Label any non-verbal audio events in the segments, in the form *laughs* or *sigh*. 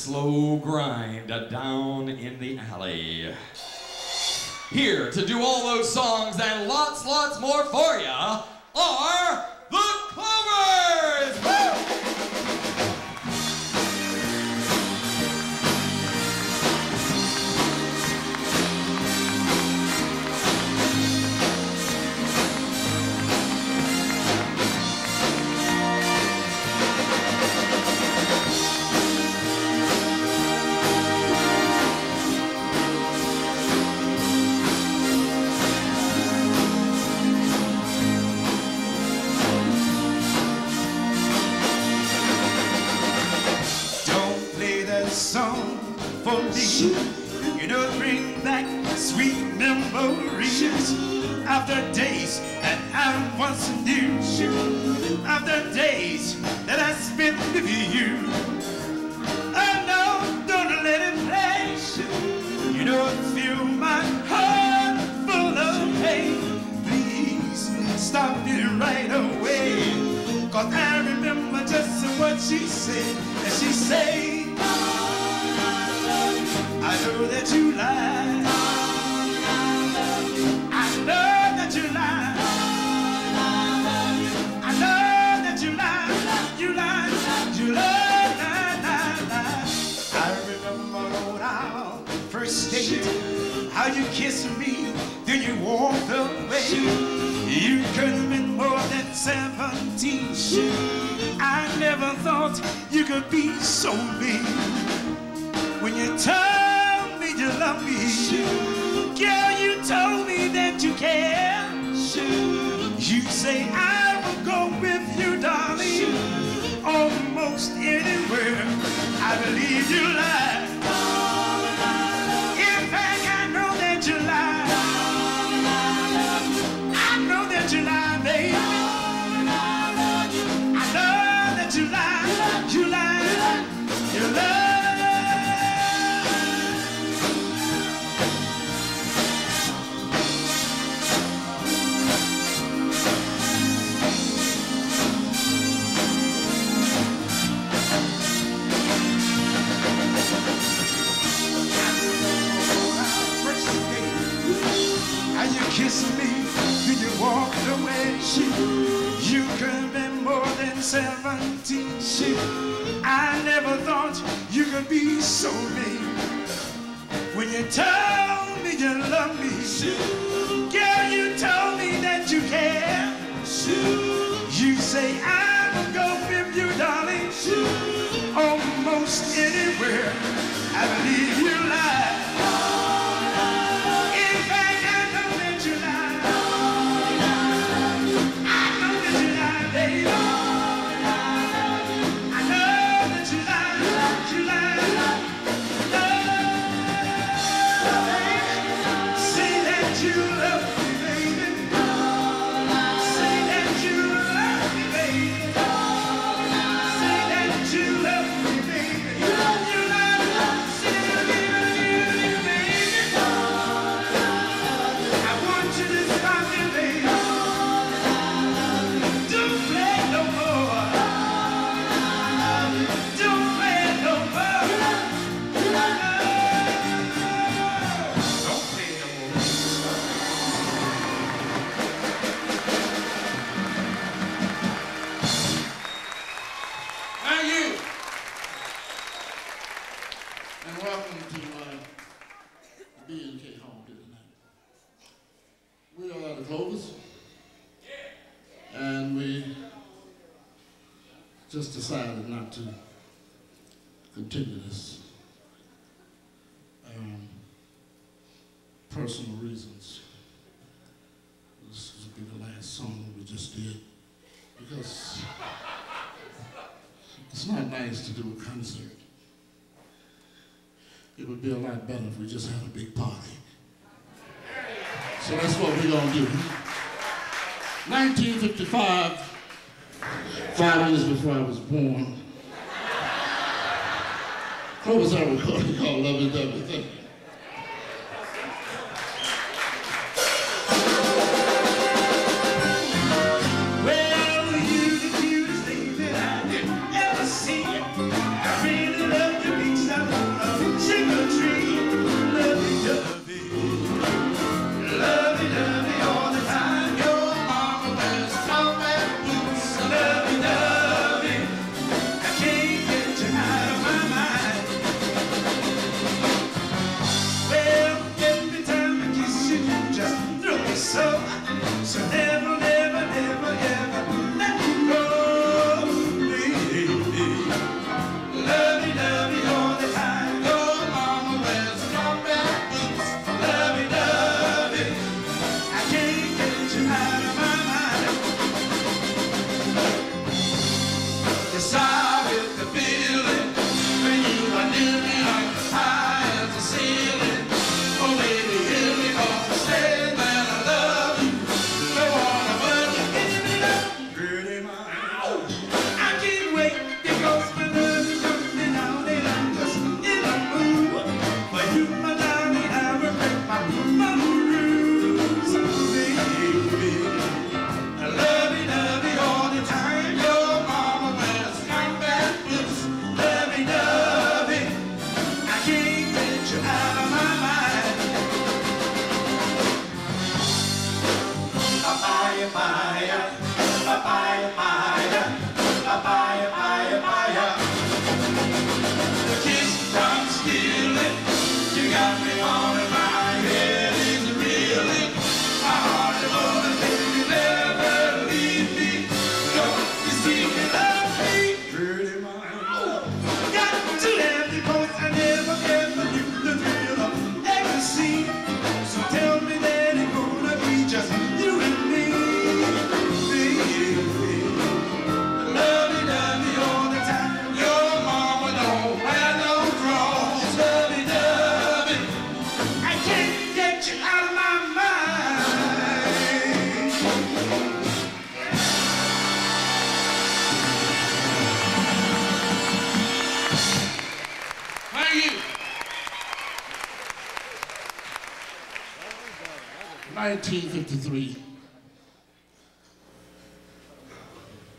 slow grind down in the alley. Here to do all those songs and lots, lots more for almost anywhere. I believe you lie. would be a lot better if we just had a big party. So that's what we're gonna do. 1955, five years before I was born, what was I recording called Love and Everything? 1953.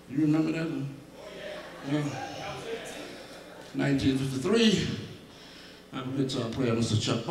You remember that one? Yeah. 1953. I'm a guitar player, Mr. Chuck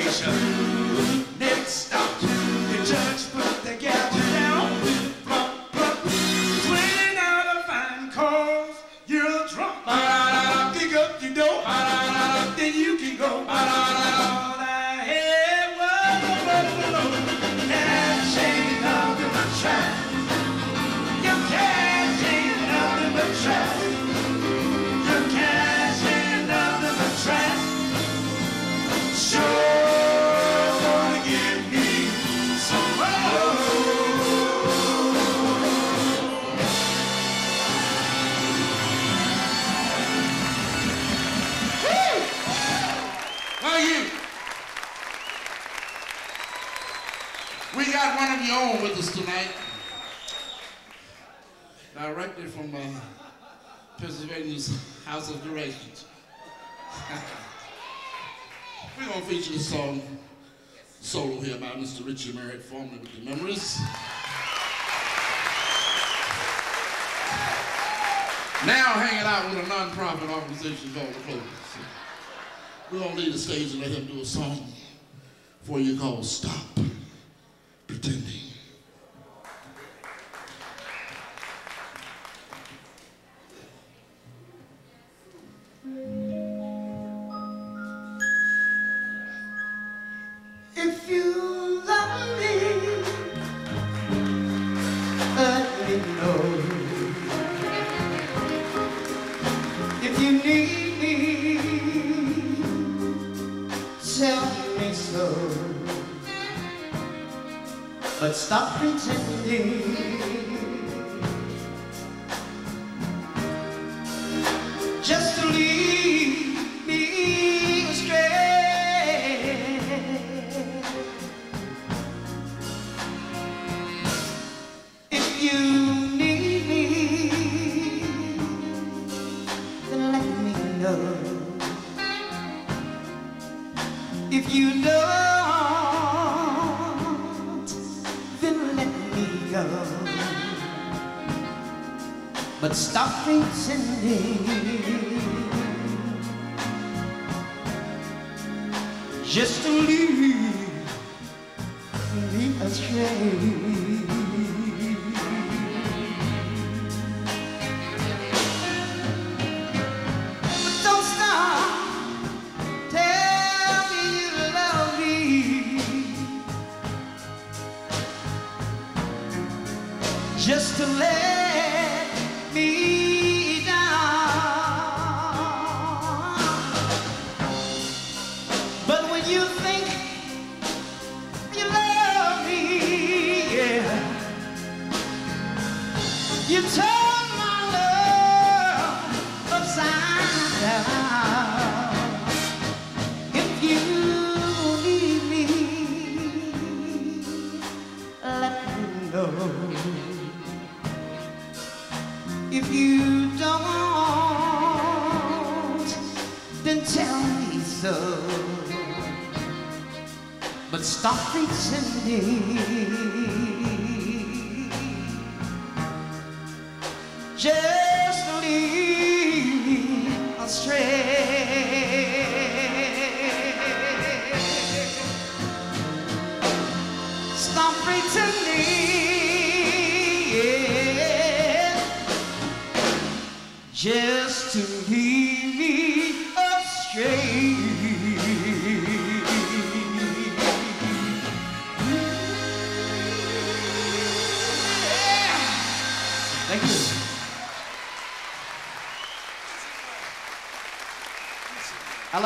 station. out with a nonprofit organization called The Clovers, We're going to leave the stage and let him do a song for you called Stop Pretending.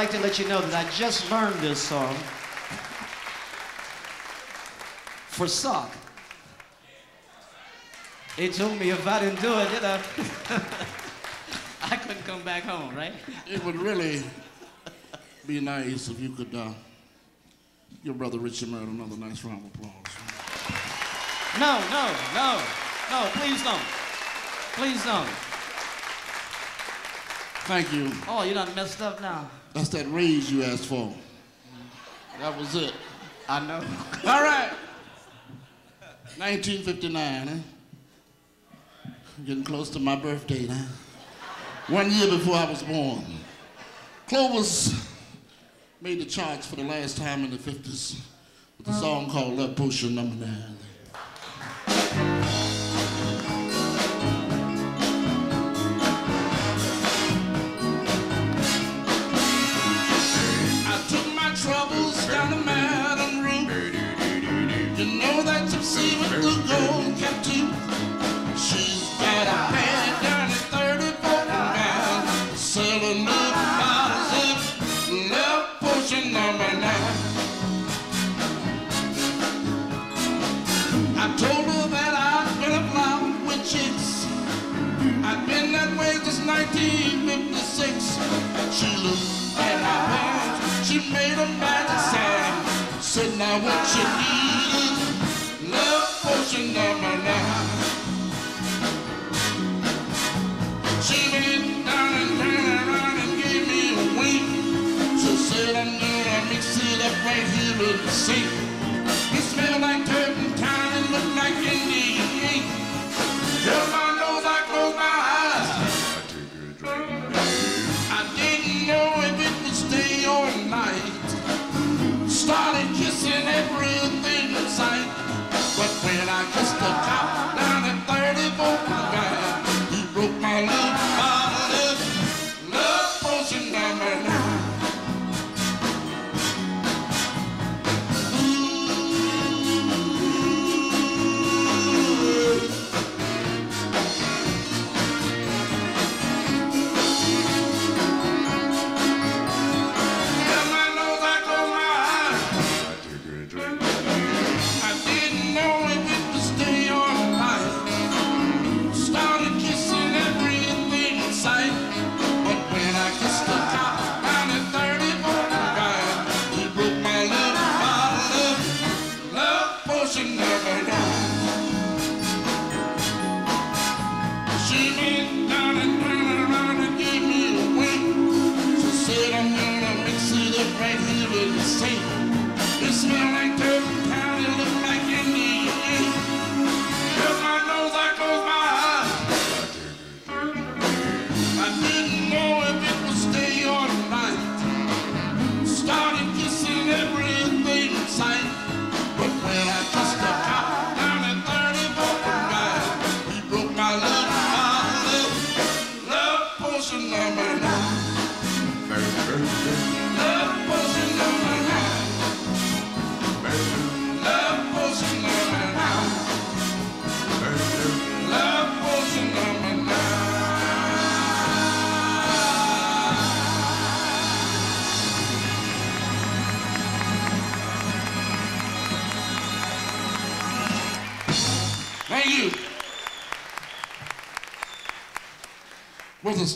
Like to let you know that I just learned this song for SOC. They told me if I didn't do it, you *laughs* know, I couldn't come back home, right? It would really be nice if you could uh, give Brother Richard Merritt another nice round of applause. No, no, no, no, please don't. Please don't. Thank you. Oh, you done messed up now. That's that raise you asked for. That was it. I know. *laughs* All right. 1959. Getting close to my birthday now. One year before I was born. Clovers made the charts for the last time in the 50s with a song called Love Potion Number 9. Troubles down the Madame Ruth. You know that gypsy with the gold cap too. She's got a man down at 34 man, selling love bottles of love potion number nine. I told her that I'd been a flower with chicks. I'd been that way since 1956. She looked made a magic sign. Said, now what you need is love potion number nine. She bent down and turned around and gave me a wink. She said, I'm gonna mix it up right here in the sink. It smelled like turpentine and looked like Indian ink.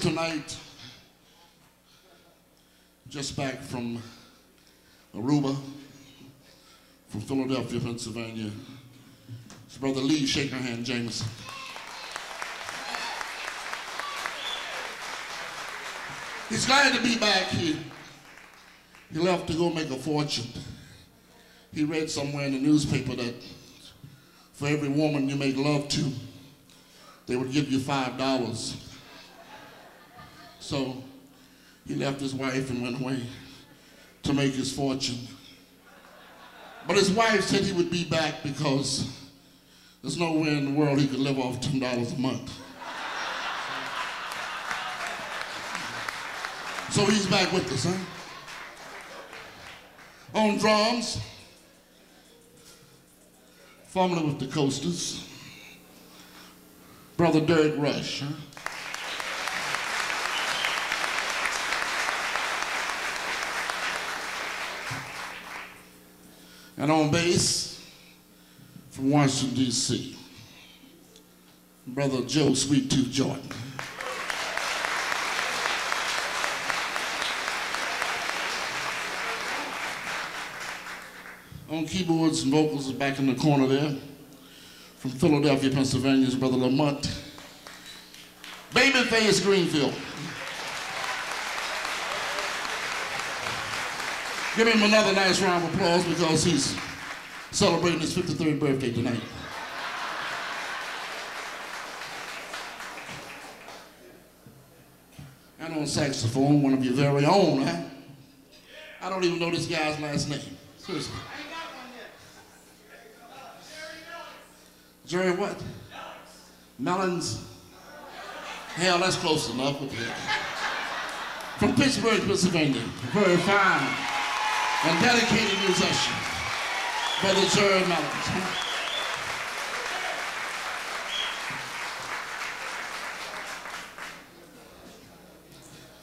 Tonight, just back from Aruba, from Philadelphia, Pennsylvania. It's Brother Lee, shake your hand, James. He's glad to be back here. He left to go make a fortune. He read somewhere in the newspaper that for every woman you make love to, they would give you five dollars. So he left his wife and went away to make his fortune. But his wife said he would be back because there's nowhere in the world he could live off ten dollars a month. So he's back with us, huh? On drums, formerly with the Coasters, Brother Derek Rush, huh? And on bass, from Washington, D.C., Brother Joe Sweet Tooth Jordan. On keyboards and vocals back in the corner there, from Philadelphia, Pennsylvania, is Brother Lamont. Babyface Greenfield. Give him another nice round of applause because he's celebrating his 53rd birthday tonight. And on saxophone, one of your very own, huh? I don't even know this guy's last name. Seriously. I ain't got one yet. Jerry what? Melons. Hell, that's close enough. From Pittsburgh, Pennsylvania. Very fine and dedicated musician, Brother Jerry Melons.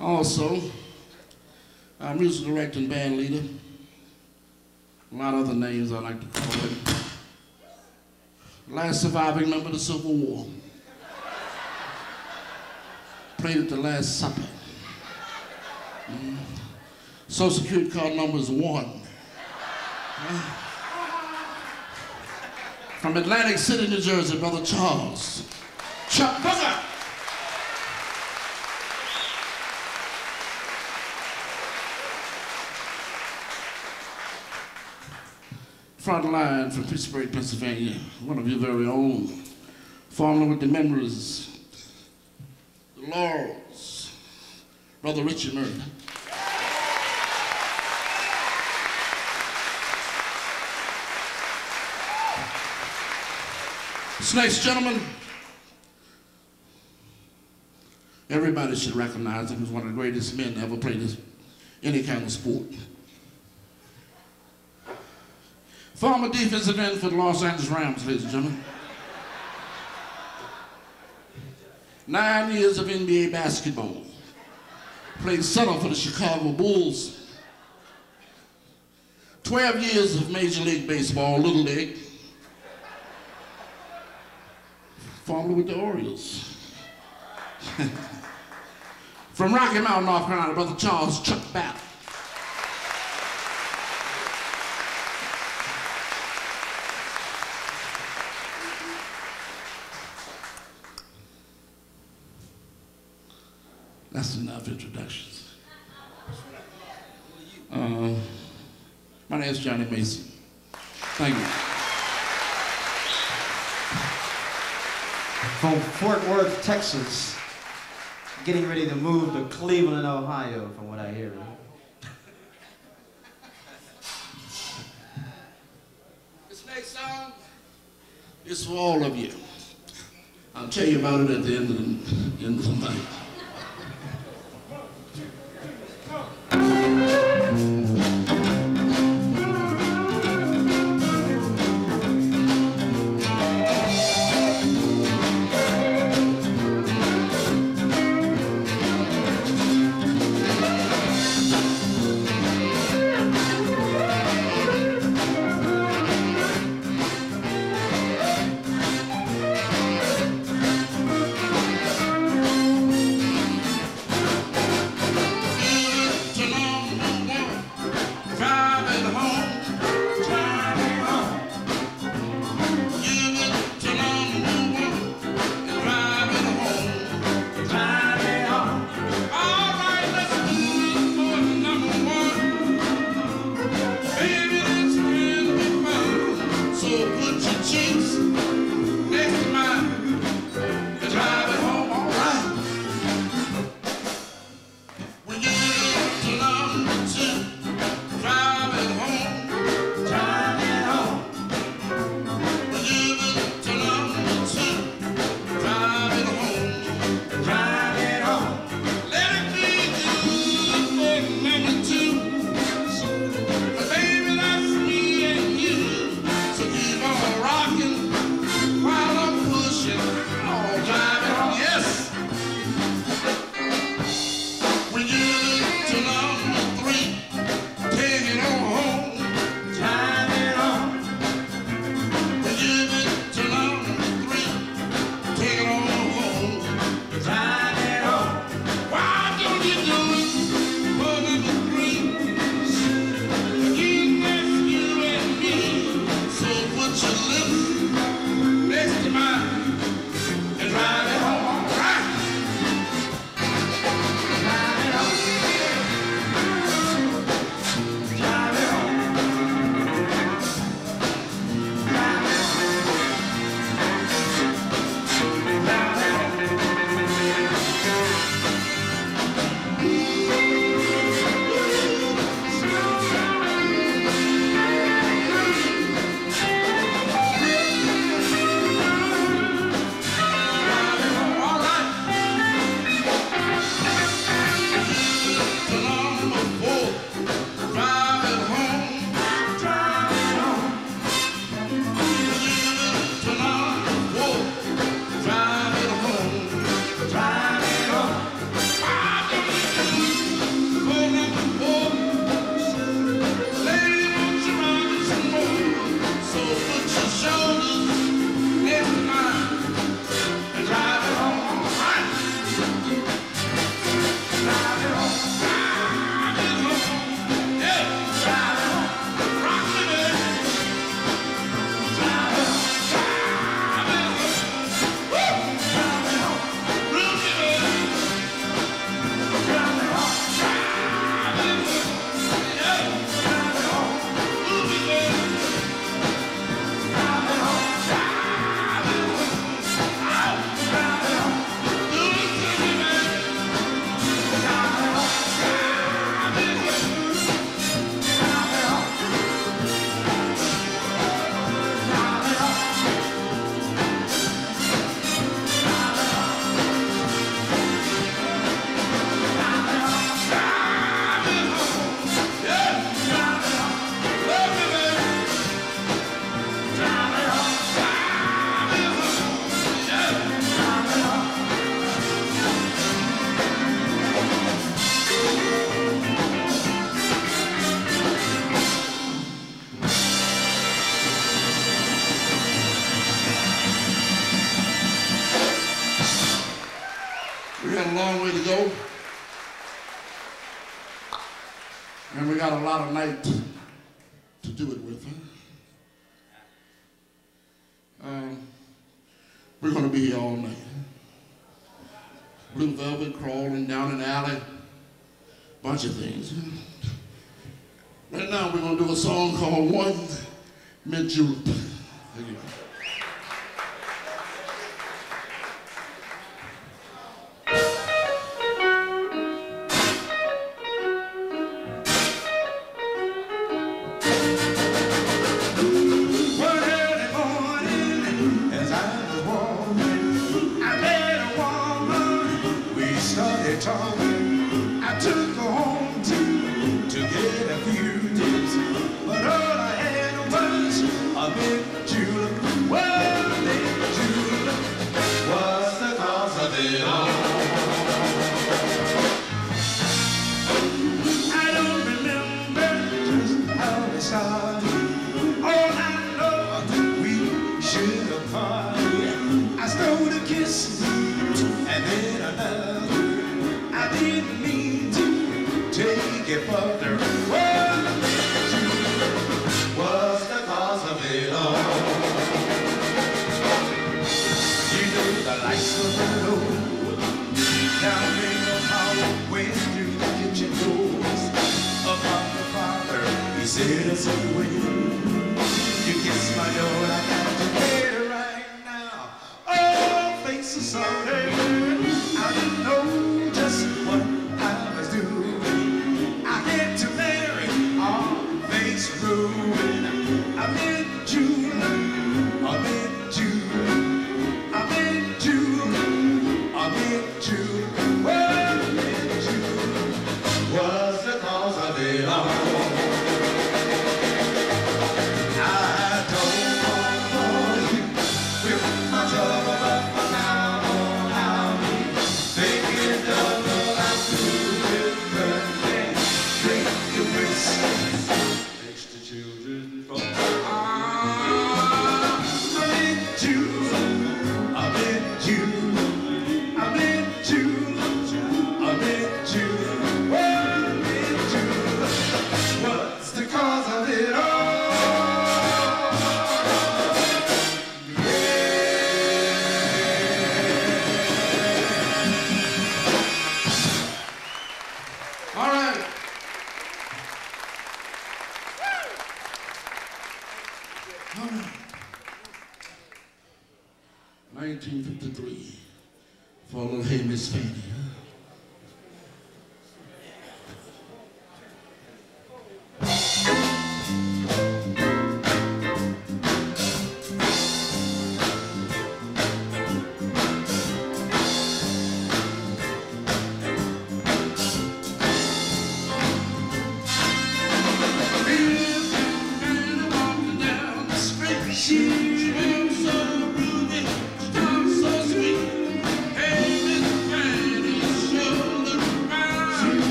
Also, our music director and band leader, a lot of other names I like to call him. Last surviving member of the Civil War. Played at the Last Supper. Mm. Social Security card number is one. From Atlantic City, New Jersey, Brother Charles. Chuck Booker. Front line from Pittsburgh, Pennsylvania, one of your very own. Formerly with the Memories, the Laurels, Brother Richard Murray. This next gentleman, everybody should recognize him as one of the greatest men to ever play this, any kind of sport. Former defensive end for the Los Angeles Rams, ladies and gentlemen. Nine years of NBA basketball. Played center for the Chicago Bulls. 12 years of Major League Baseball, Little League. Formerly with the Orioles. *laughs* From Rocky Mountain, North Carolina, Brother Charles Chuck Battle. That's enough introductions. Uh, my name is Johnny Mason. Thank you. from Fort Worth, Texas, getting ready to move to Cleveland, Ohio, from what I hear. this next song is for all of you. I'll tell you about it at the end of the, end of the night. One, two, three,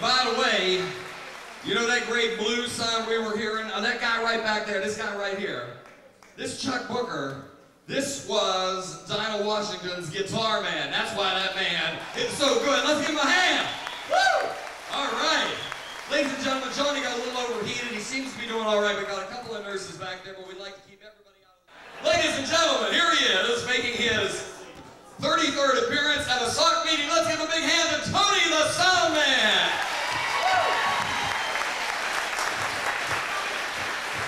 the way, you know that great blues sound we were hearing? Uh, that guy right back there, this guy right here. This Chuck Booker, this was Dinah Washington's guitar man. That's why that man is so good. Let's give him a hand. Woo! All right. Ladies and gentlemen, Johnny got a little overheated. He seems to be doing all right. We got a couple of nurses back there, but we'd like to keep everybody out of Ladies and gentlemen, here he is making his 33rd appearance at a SOC meeting. Let's give a big hand to Tony the Sound Man.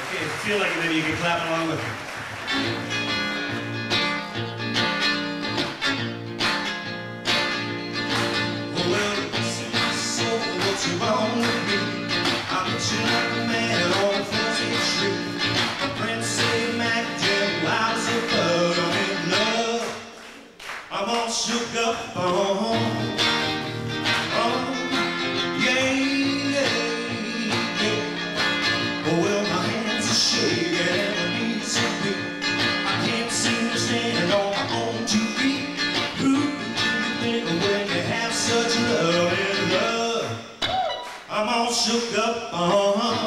Okay, you feel like maybe you can clap along with me. Shook up. Oh, yeah, yeah, yeah. Oh, well, my hands are shaking and my knees are weak. I can't seem to stand on my own two feet. Who do you think when you have such love and love? I'm all shook up. Uh-huh.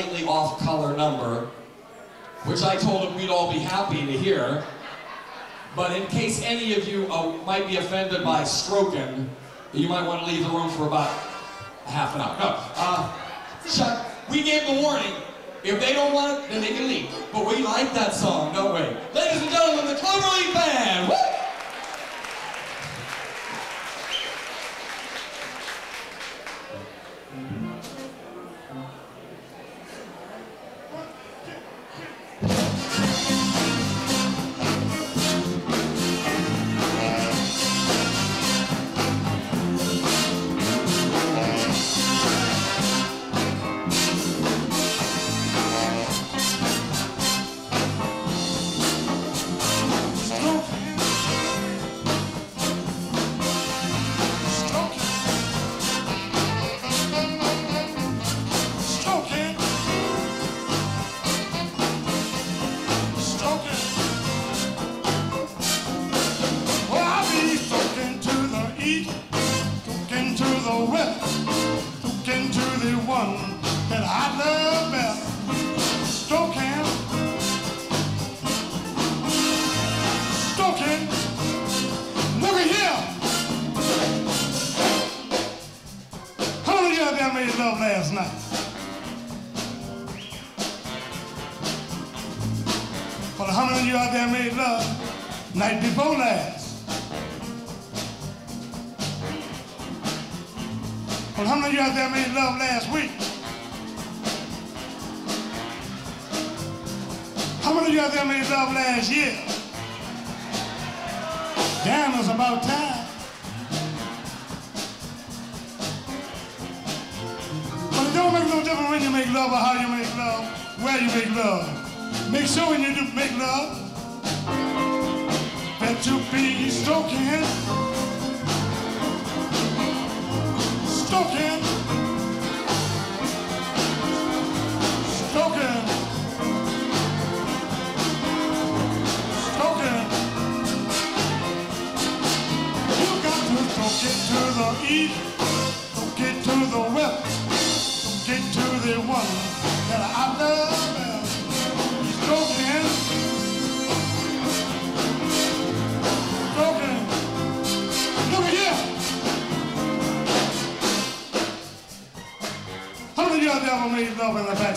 slightly off-color number, which I told him we'd all be happy to hear. But in case any of you uh, might be offended by stroking, you might want to leave the room for about half an hour. No, uh, Chuck, we gave the warning. If they don't want it, then they can leave. But we like that song, don't we? Ladies and gentlemen, the Cloverleaf Band! Woo!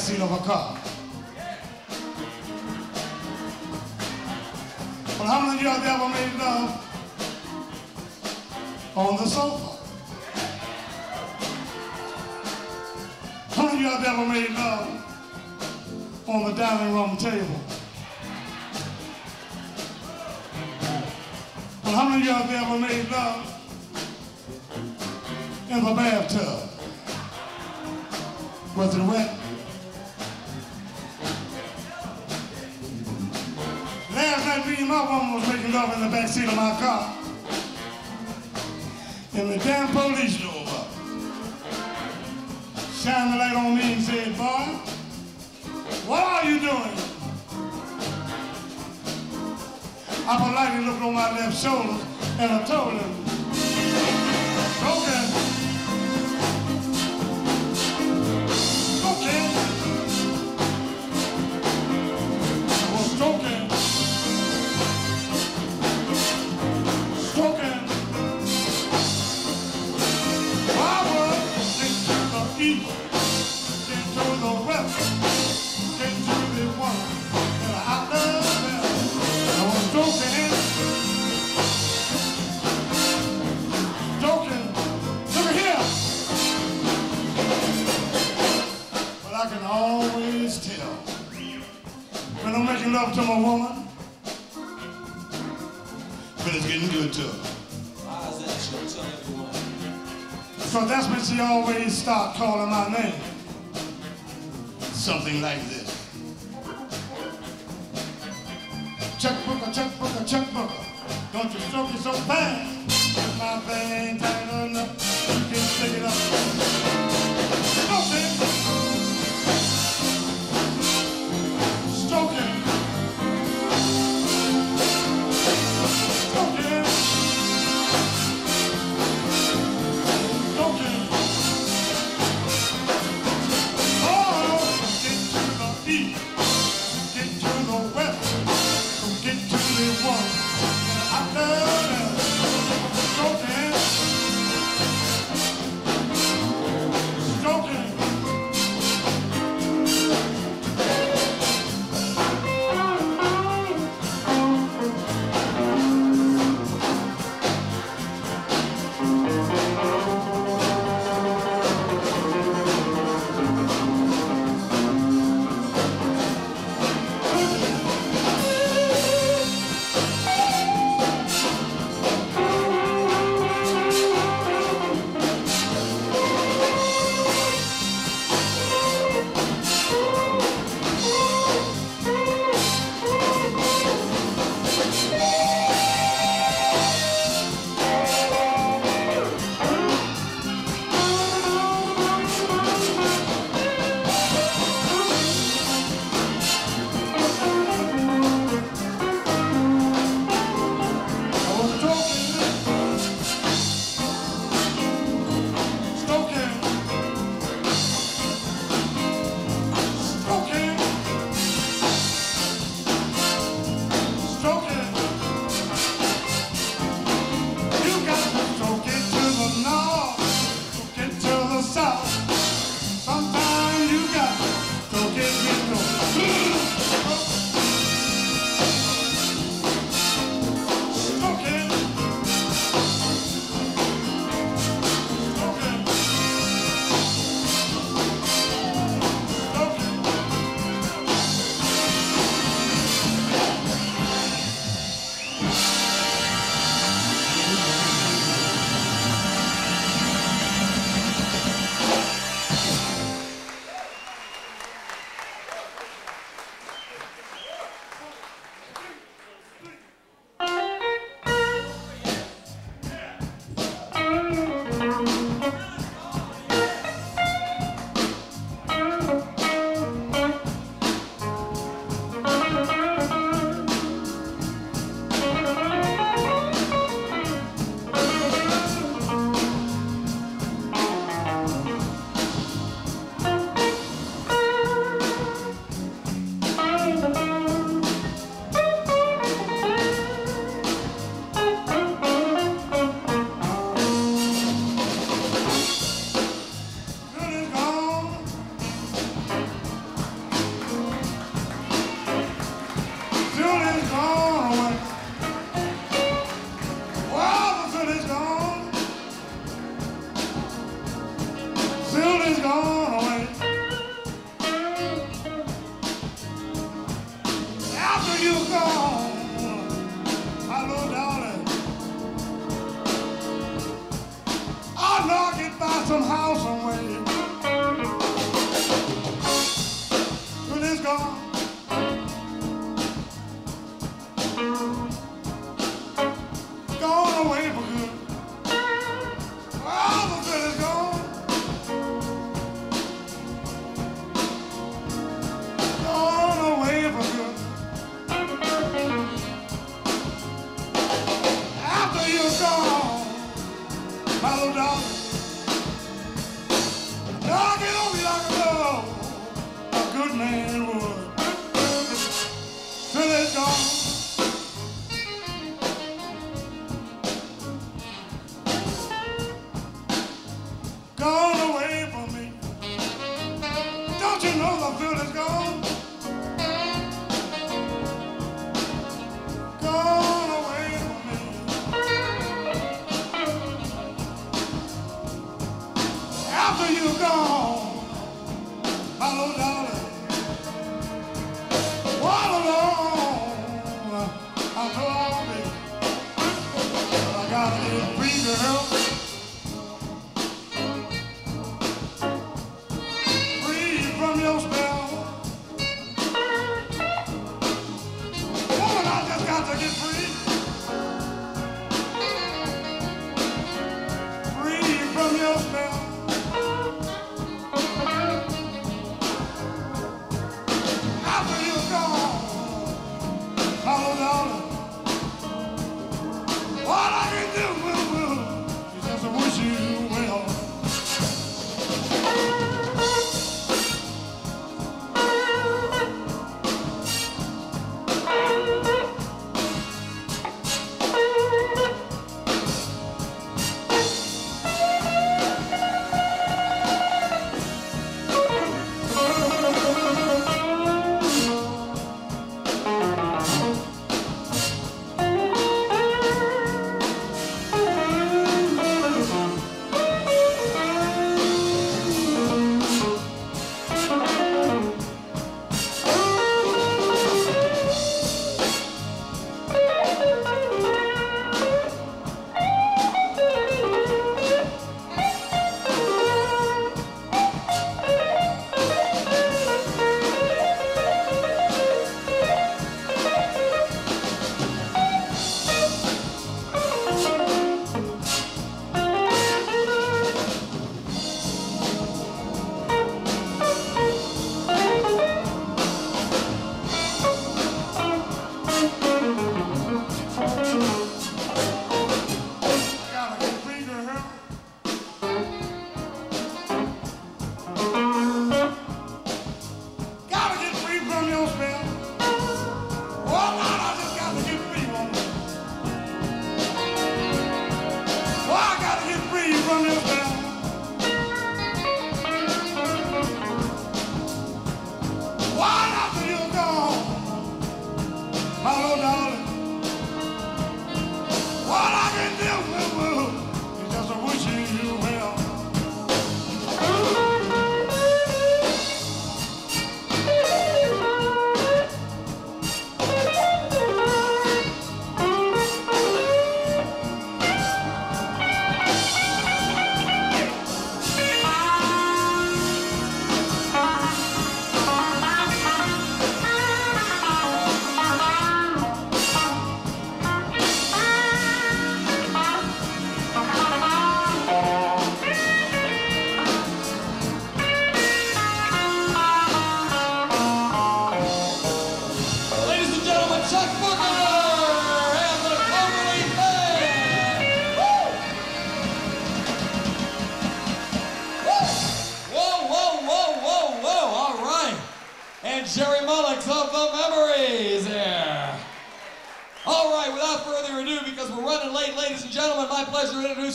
taxi in car.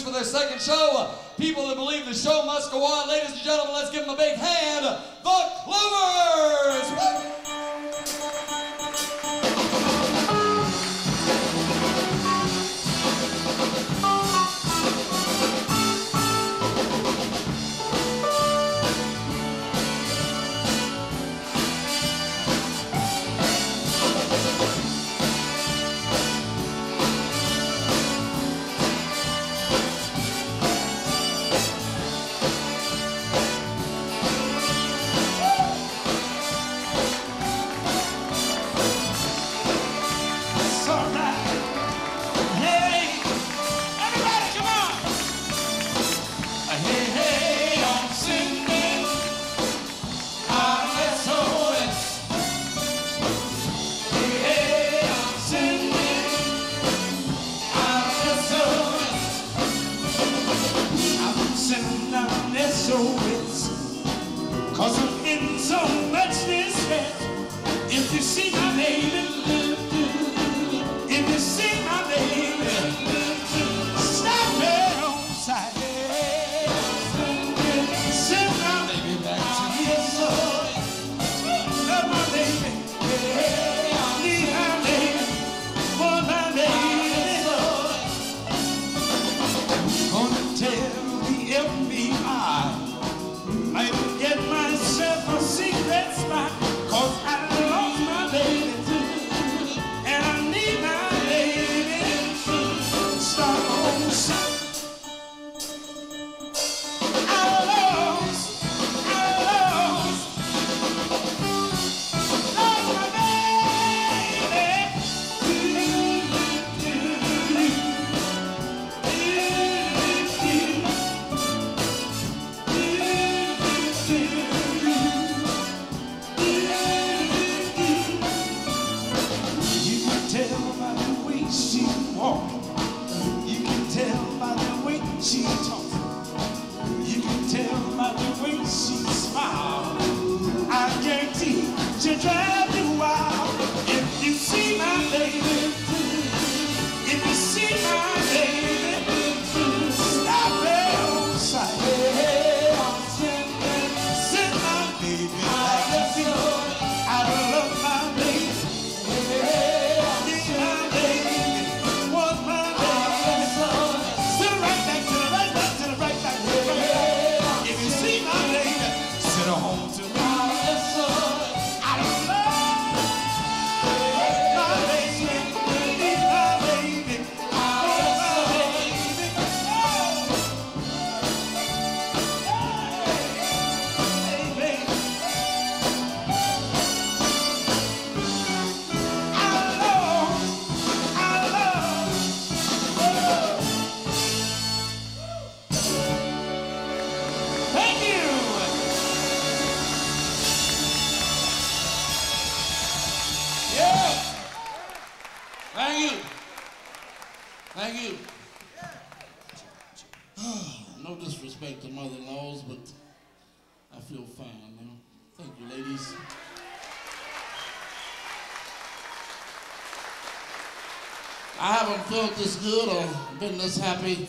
for their second show. People that believe the show must go on. Ladies and gentlemen, let's give them a big hand. Felt this good or been this happy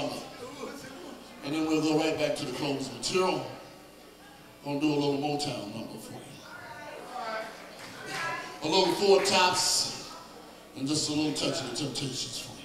number. And then we'll go right back to the closing material. Gonna do a little Motown number for you. A little Four Tops and just a little touch of the Temptations for you.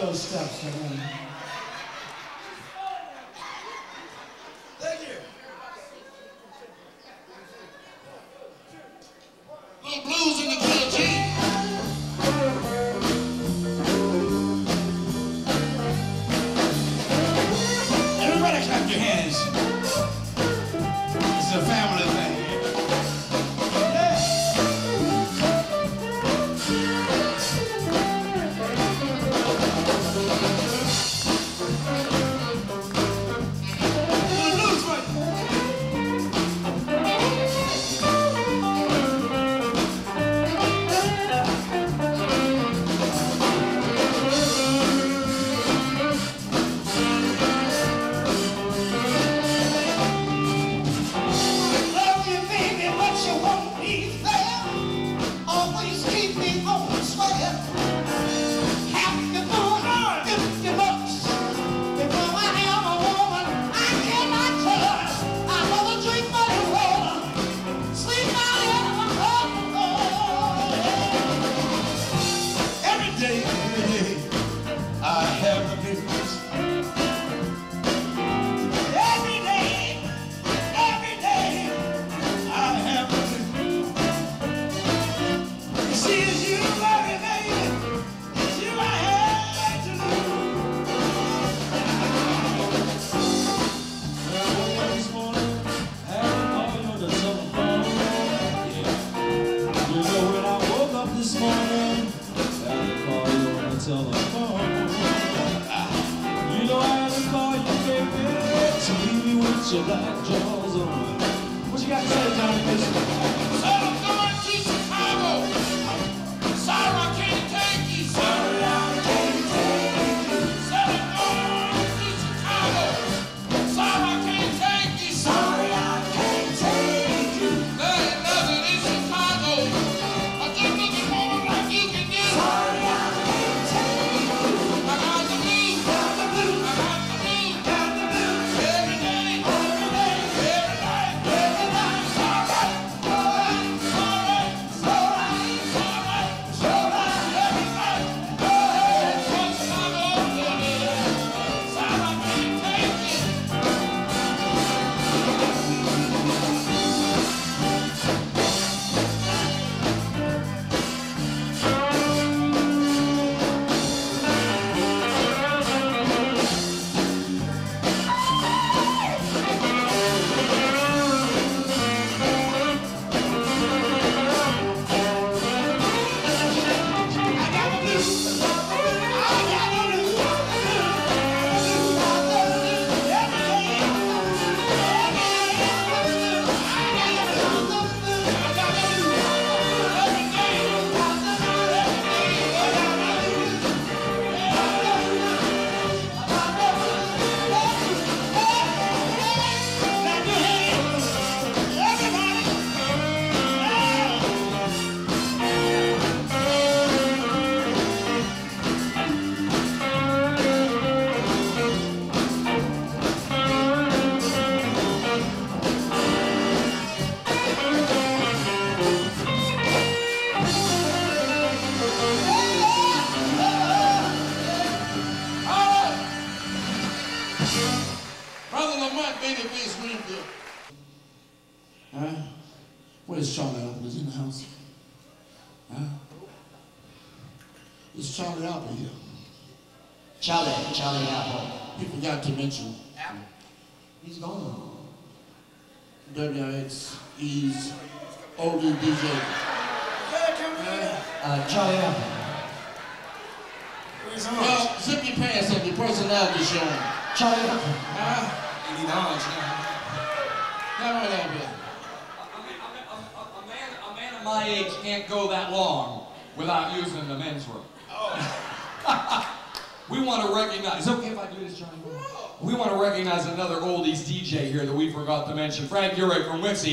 those steps.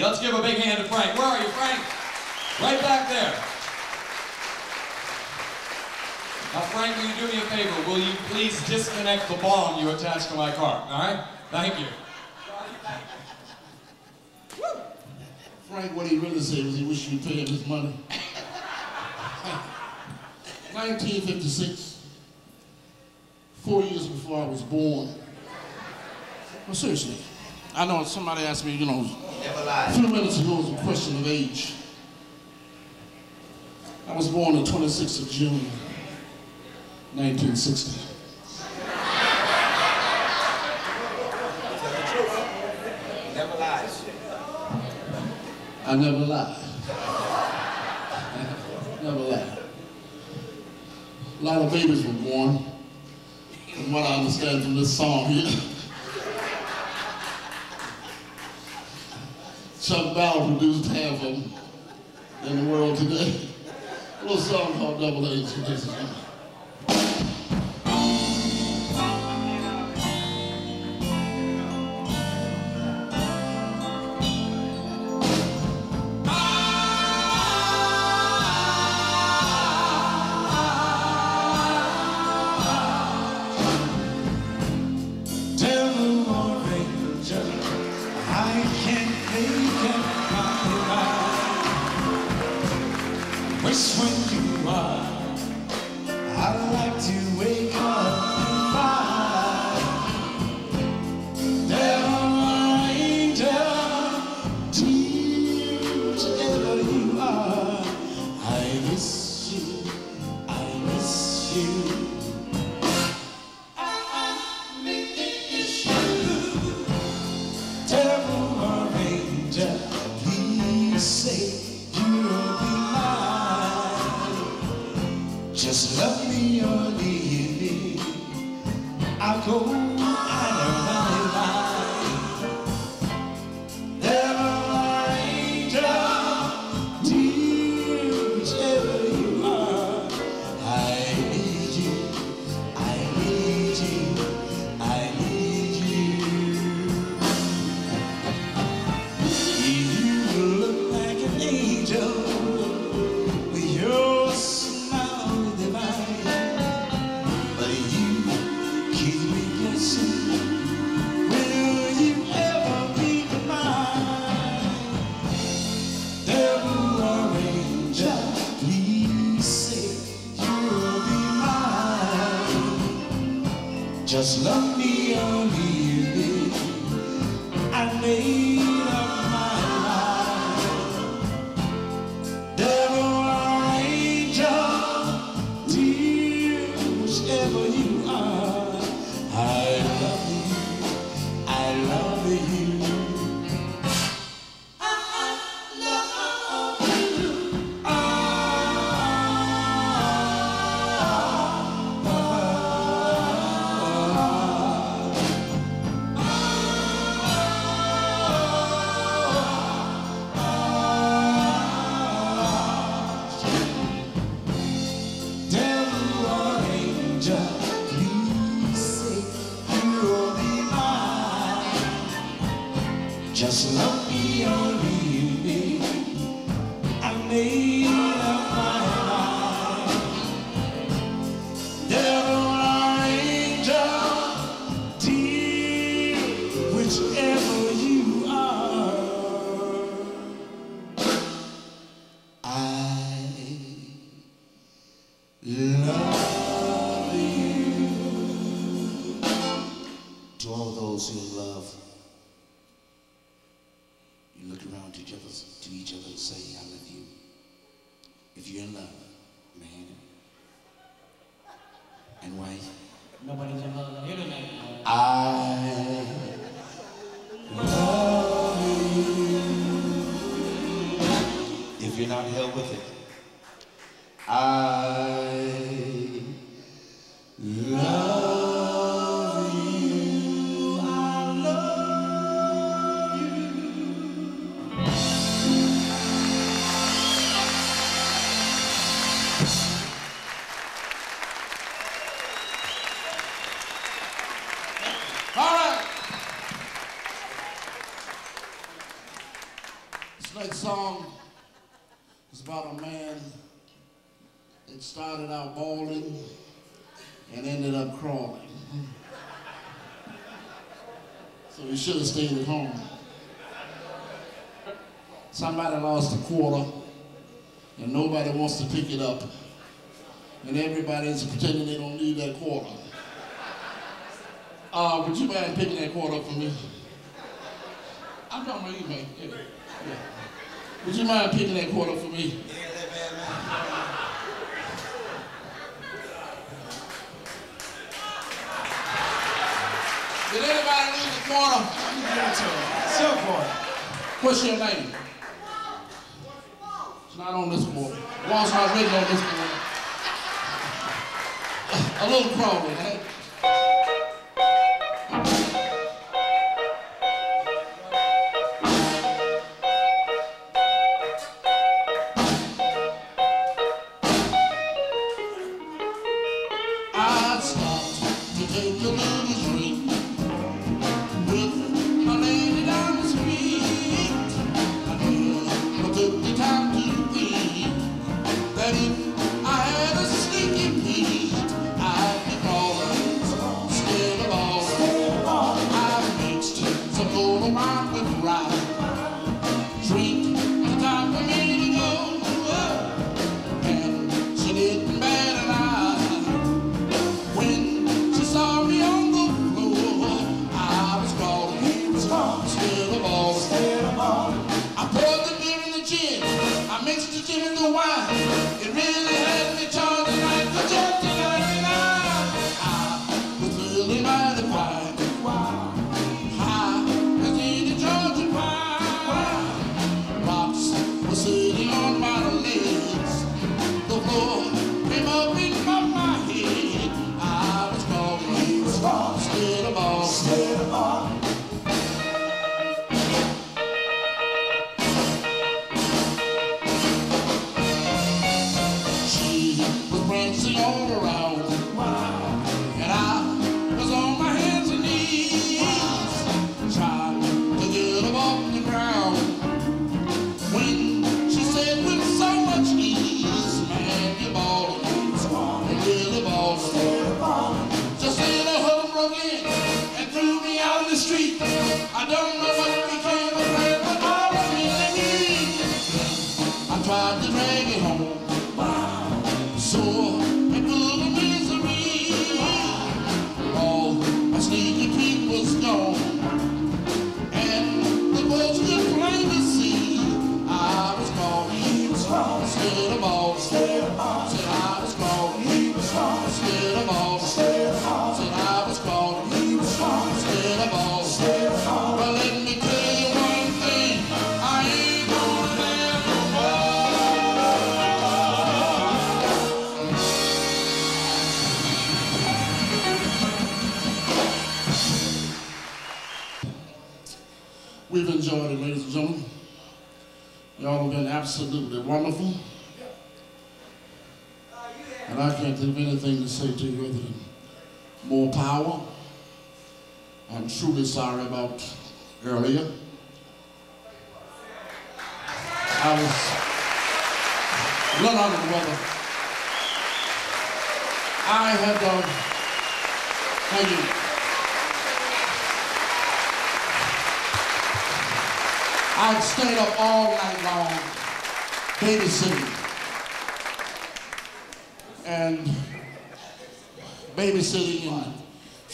Let's give a big hand to Frank. Where are you, Frank? Right back there. Now, Frank, will you do me a favor? Will you please disconnect the bomb you attached to my car, all right? Thank you. Frank, what he really said was he wished you'd pay him his money. 1956, four years before I was born. Well, seriously, I know somebody asked me, you know, Right. Fluidity was a question of age. I was born on the 26th of June, 1960. Never lies. I never lie. never lie. A lot of babies were born, from what I understand from this song here. Chuck Bauer produced half of them in the world today. A little song called Double H. stayed at home. Somebody lost a quarter and nobody wants to pick it up. And everybody is pretending they don't need that quarter. Uh, would you mind picking that quarter up for me? I'm talking about you, man. Yeah. Yeah. Would you mind picking that quarter for me? What's your name? It's not on this board. Wall's not written on this board. A little crawling,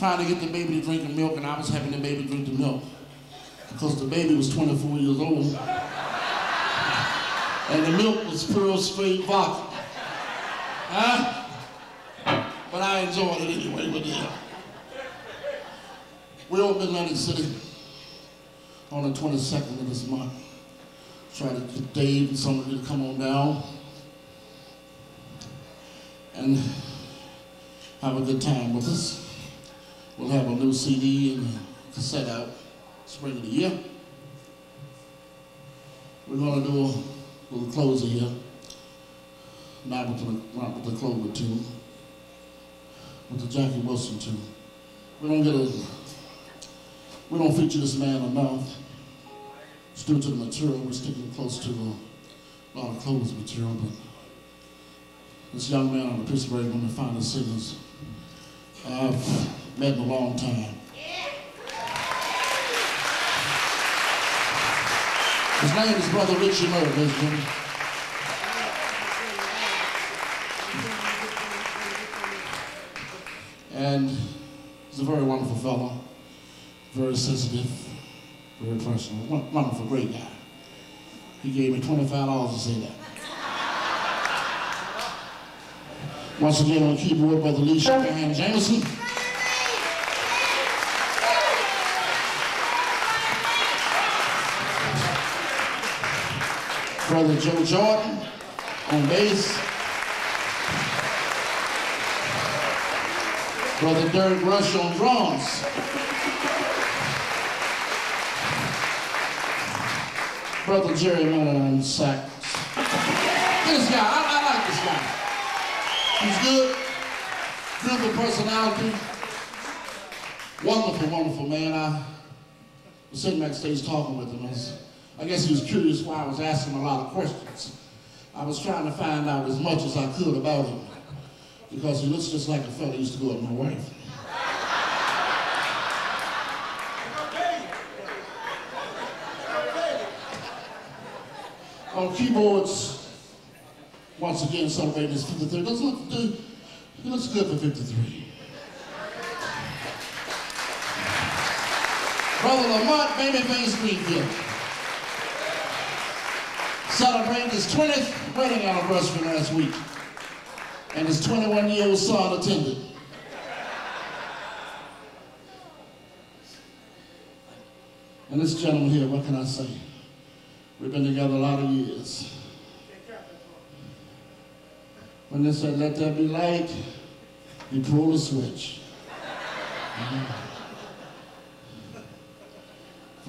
trying to get the baby to drink the milk, and I was having the baby drink the milk because the baby was 24 years old. And the milk was pure straight vodka. Huh? But I enjoyed it anyway with it. We're over in Atlantic City on the 22nd of this month. Try to get Dave and some of you to come on down and have a good time with us. We'll have a new CD and cassette out spring of the year. We're gonna do a little closer here. Not with the, not with the Clover tune, with the Jackie Wilson tune. We don't get a we don't feature this man enough. It's due to the material. We're sticking close to a lot of Clovers material, but this young man on the Pittsburgh, one of the finest singers I've met in a long time. His name is Brother Richie Murray, ladies and gentlemen. And he's a very wonderful fellow, very sensitive, very personal, wonderful, great guy. He gave me $25 to say that. Once again on the keyboard, Brother Lee Shanahan Jameson. Brother Joe Jordan on bass. Brother Derek Rush on drums. Brother Jerry Miller on sax. This guy, I, I like this guy. He's good, beautiful personality, wonderful, wonderful man. I was sitting backstage talking with him. I, guess he was curious why I was asking a lot of questions. I was trying to find out as much as I could about him because he looks just like a fella used to go with my wife. On keyboards, once again celebrating his 53rd. Doesn't look, do, he looks good for 53. Brother Lamont Babyface Greenfield. Celebrated his 20th wedding anniversary last week. And his 21 year old son attended. And this gentleman here, what can I say? We've been together a lot of years. When they said, let there be light, he pulled a switch. Uh-huh.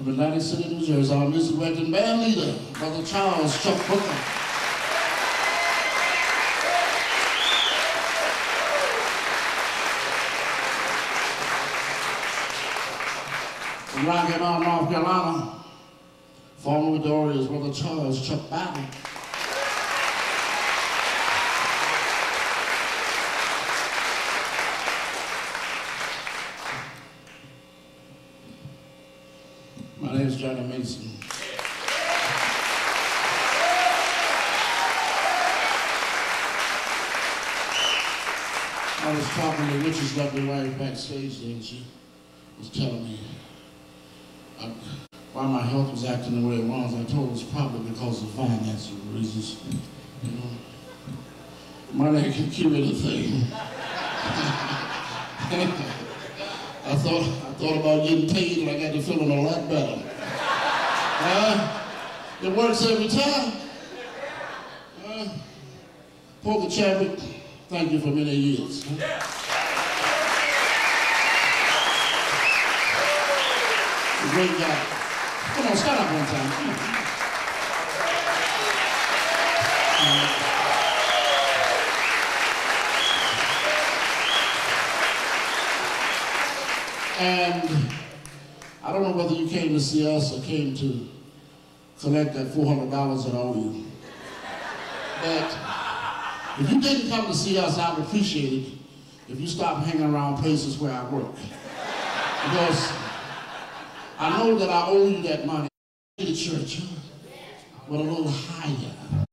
From Atlantic City, New Jersey, our music director and band leader, Brother Charles Chuck Booker. From Rocky Mount, North Carolina, former with Brother Charles Chuck Battle. Mason. I was talking to Richard's lovely wife backstage and she was telling me uh, why my health was acting the way it was. I told her it's probably because of financial reasons. You know, money can cure anything. *laughs* I thought I thought about getting paid, and I got to feeling a lot better. Uh, it works every time. Uh, Porter Chadwick, thank you for many years. A great guy. Come on, stand up one time. And I don't know whether you came to see us or came to collect that $400 that I owe you. But if you didn't come to see us, I would appreciate it if you stopped hanging around places where I work. Because I know that I owe you that money. The church, but a little higher.